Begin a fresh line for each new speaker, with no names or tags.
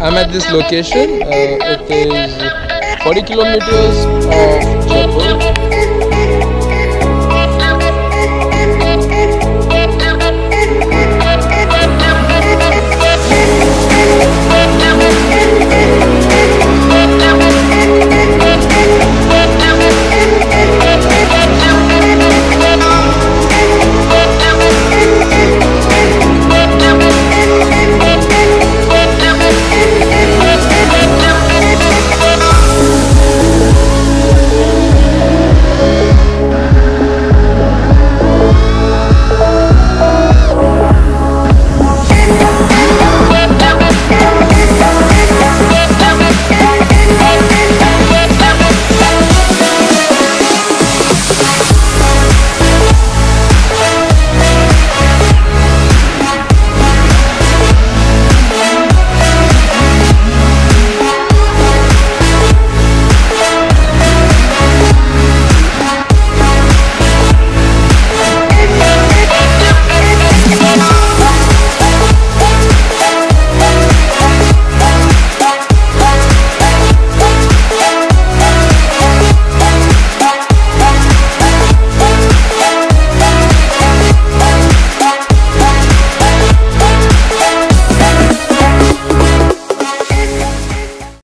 I'm at this location. Uh, it is 40 kilometers of Jaipur